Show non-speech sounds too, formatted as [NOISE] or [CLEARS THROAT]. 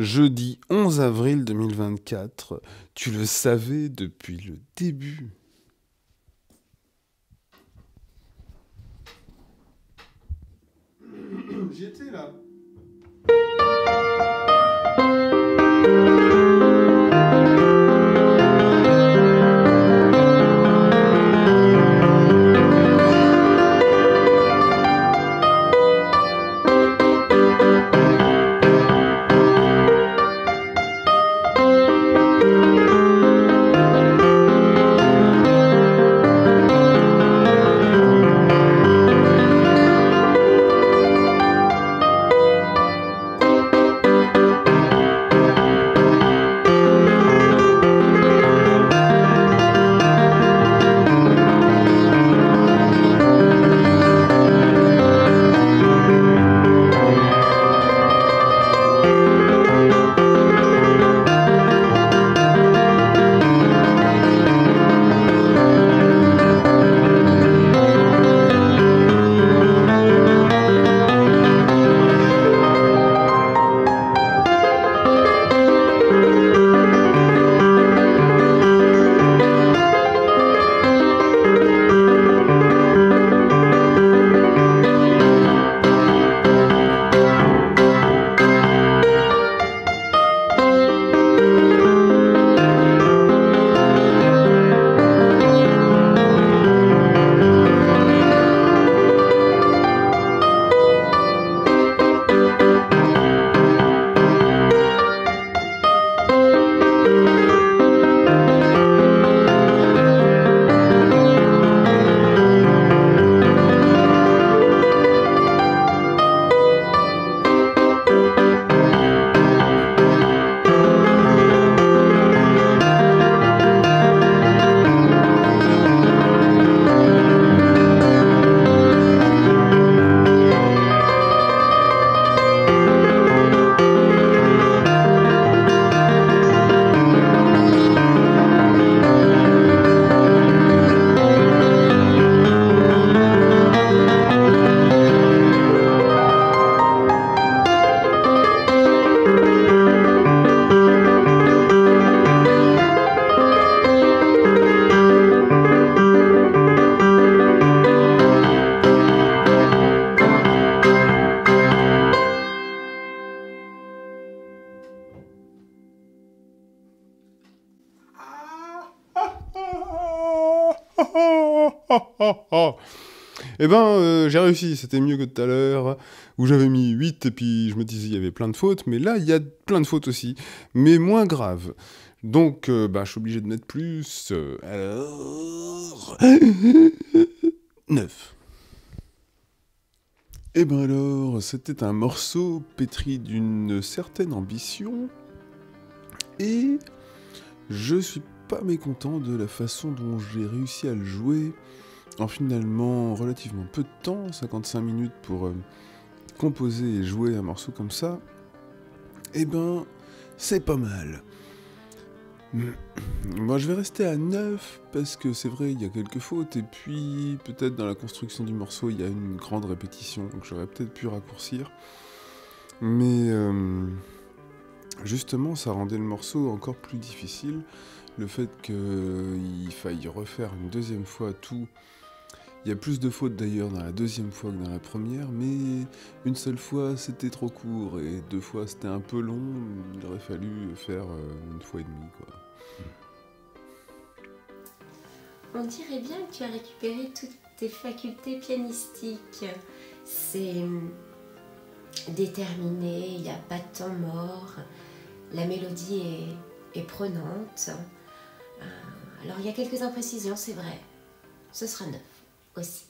jeudi 11 avril 2024. Tu le savais depuis le début. J'y étais là. Eh ben, euh, j'ai réussi, c'était mieux que tout à l'heure, où j'avais mis 8 et puis je me disais il y avait plein de fautes, mais là il y a plein de fautes aussi, mais moins graves. Donc, euh, bah, je suis obligé de mettre plus. euh, alors. 9. Eh ben alors, c'était un morceau pétri d'une certaine ambition, et je suis pas mécontent de la façon dont j'ai réussi à le jouer en finalement relativement peu de temps, 55 minutes pour euh, composer et jouer un morceau comme ça. Eh ben, c'est pas mal. [CLEARS THROAT] Moi, je vais rester à 9 parce que c'est vrai, il y a quelques fautes et puis peut-être dans la construction du morceau, il y a une grande répétition, donc j'aurais peut-être pu raccourcir. Mais euh, justement, ça rendait le morceau encore plus difficile. Le fait qu'il faille refaire une deuxième fois tout. Il y a plus de fautes d'ailleurs dans la deuxième fois que dans la première, mais une seule fois c'était trop court et deux fois c'était un peu long. Il aurait fallu faire euh, une fois et demie. On dirait bien que tu as récupéré toutes tes facultés pianistiques. C'est hum, déterminé, il n'y a pas de temps mort, la mélodie est, est prenante. Euh, Alors il y a quelques imprécisions, c'est vrai. Ce sera neuf aussi.